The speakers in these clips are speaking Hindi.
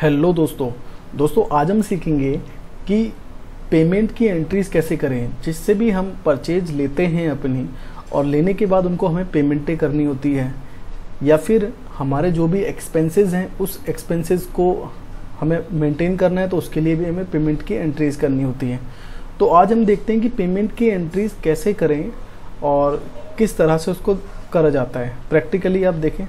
हेलो दोस्तों। दोस्तों, आज हम सीखेंगे कि पेमेंट की एंट्रीज कैसे करें, जिससे भी हम परचेज लेते हैं अपनी, और लेने के बाद उनको हमें पेमेंटें करनी होती है, या फिर हमारे जो भी एक्सपेंसेस हैं, उस एक्सपेंसेस को हमें मेंटेन करना है तो उसके लिए भी हमें पेमेंट की एंट्रीज करनी होती है। तो आज हम देखते हैं कि पेमेंट की एंट्रीज कैसे करें, और किस तरह से उसको करा जाता है। प्रैक्टिकली आप देखें।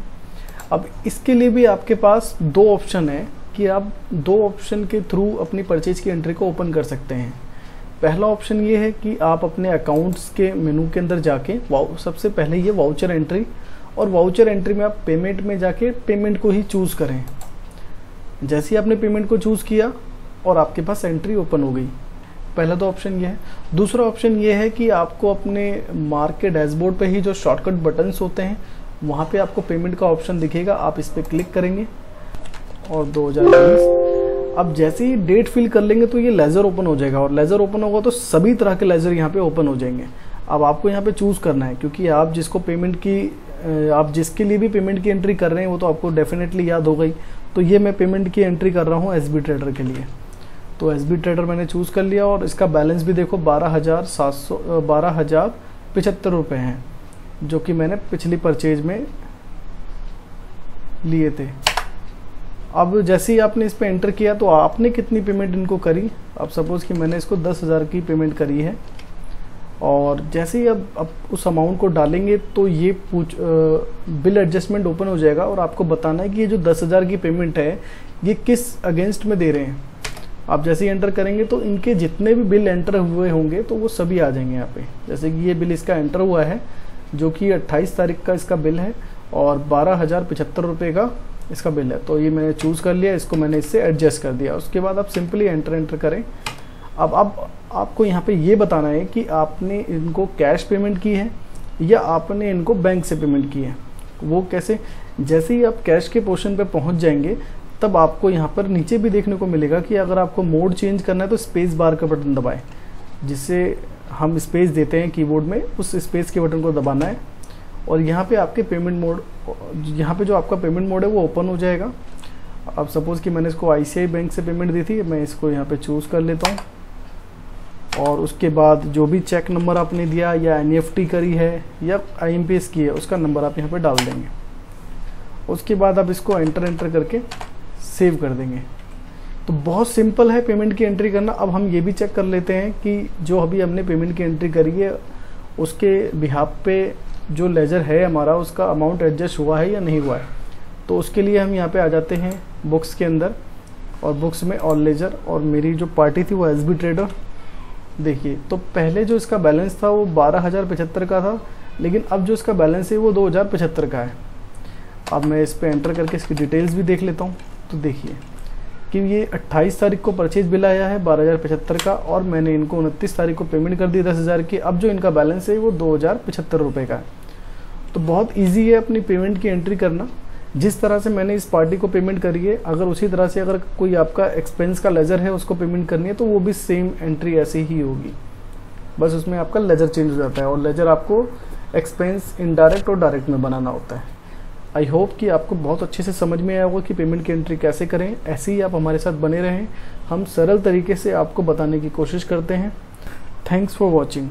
अब इसके लिए भी आपके पास दो ऑप्शन है। कि आप दो ऑप्शन के थ्रू अपनी परचेज की एंट्री को ओपन कर सकते हैं। पहला ऑप्शन ये है कि आप अपने अकाउंट्स के मेनू के अंदर जाके सबसे पहले ये वाउचर एंट्री और वाउचर एंट्री में आप पेमेंट में जाके पेमेंट को ही चूज़ करें। जैसे ही आपने पेमेंट को चूज़ किया और आपके पास एंट्री ओपन हो गई। पहला तो ऑप्शन ये है। दूसरा ऑप्शन ये है कि आपको अपने मार्क के डैशबोर्ड पे ही जो शॉर्टकट बटन्स होते हैं, वहाँ पे आपको पेमेंट का ऑप्शन दिखेगा। आप इस पर क्लिक करेंगे। और 2020 अब जैसे ही डेट फिल कर लेंगे तो ये लेज़र ओपन हो जाएगा और लेज़र ओपन होगा तो सभी तरह के लेज़र यहाँ पे ओपन हो जाएँगे। अब आपको यहाँ पे चूज़ करना है क्योंकि आप जिसको पेमेंट की आप जिसके लिए भी पेमेंट की एंट्री कर रहे हैं वो तो आपको डेफिनेटली याद हो गई। तो ये मैं पेमेंट की एंट्री कर रहा हूँ एस ट्रेडर के लिए। तो एसबी ट्रेडर मैंने चूज़ कर लिया और इसका बैलेंस भी देखो बारह हज़ार सात सौ बारह हज़ार हैं, जो कि मैंने पिछली परचेज में लिए थे। अब जैसे ही आपने इस पर एंटर किया तो आपने कितनी पेमेंट इनको करी? अब सपोज़ कि मैंने इसको दस हज़ार की पेमेंट करी है। और जैसे ही अब अब उस अमाउंट को डालेंगे तो ये पूछ आ, बिल एडजस्टमेंट ओपन हो जाएगा और आपको बताना है कि ये जो दस हज़ार की पेमेंट है ये किस अगेंस्ट में दे रहे हैं। आप जैसे ही एंटर करेंगे तो इनके जितने भी बिल एंटर हुए होंगे तो वो सभी आ जाएँगे यहाँ पे। जैसे कि ये बिल इसका एंटर हुआ है जो कि 28 तारीख का इसका बिल है और बारह हज़ार पचहत्तर रुपये का इसका बिल है। तो ये मैंने चूज़ कर लिया, इसको मैंने इससे एडजस्ट कर दिया। उसके बाद आप सिंपली एंटर एंटर करें। अब अब आपको यहाँ पे ये बताना है कि आपने इनको कैश पेमेंट की है या आपने इनको बैंक से पेमेंट की है। वो कैसे? जैसे ही आप कैश के पोर्शन पे पहुँच जाएँगे, तब आपको यहाँ पर नीचे भी देखने को मिलेगा कि अगर आपको मोड चेंज करना है तो स्पेस बार का बटन दबाएँ, जिससे हम स्पेस देते हैं कीबोर्ड में, उस स्पेस के बटन को दबाना है। और यहाँ पे आपके पेमेंट मोड यहाँ पे जो आपका पेमेंट मोड है, वो ओपन हो जाएगा। अब सपोज़ कि मैंने इसको आई बैंक से पेमेंट दी थी, मैं इसको यहाँ पे चूज़ कर लेता हूँ। और उसके बाद जो भी चेक नंबर आपने दिया या एनएफटी करी है या आईएमपीएस की है, उसका नंबर आप यहाँ पे डाल देंगे। उसके बाद आप इसको एंटर एंटर करके सेव कर देंगे। तो बहुत सिंपल है पेमेंट की एंट्री करना। अब हम ये भी चेक कर लेते हैं कि जो अभी हमने पेमेंट की एंट्री करी है, उसके बिहाब पे जो लेजर है हमारा, उसका अमाउंट एडजस्ट हुआ है या नहीं हुआ है? तो उसके लिए हम यहाँ पे आ जाते हैं बुक्स के अंदर और बुक्स में ऑल लेजर और मेरी जो पार्टी थी वो एस बी ट्रेडर देखिए तो पहले जो इसका बैलेंस था वो बारह हज़ार पचहत्तर का था, लेकिन अब जो इसका बैलेंस है वो दो हज़ार पचहत्तर का है। अब मैं इस पर एंटर करके इसकी डिटेल्स भी देख लेता हूँ। तो देखिए, कि ये 28 तारीख को परचेज बिल आया है बारह हज़ार पचहत्तर का और मैंने इनको उनतीस तारीख को पेमेंट कर दी दस हज़ार की। अब जो इनका बैलेंस है वो दो हज़ार पचहत्तर रुपये का है। तो बहुत ईजी है अपनी पेमेंट की एंट्री करना। जिस तरह से मैंने इस पार्टी को पेमेंट करी है, अगर उसी तरह से अगर कोई आपका एक्सपेंस का लेज़र है, उसको पेमेंट करनी है तो वो भी सेम एंट्री ऐसी ही होगी। बस उसमें आपका लेज़र चेंज हो जाता है और लेज़र आपको एक्सपेंस इनडायरेक्ट और डायरेक्ट में बनाना होता है। आई होप कि आपको बहुत अच्छे से समझ में आया होगा कि पेमेंट की एंट्री कैसे करें। ऐसे ही आप हमारे साथ बने रहें। हम सरल तरीके से आपको बताने की कोशिश करते हैं। Thanks for watching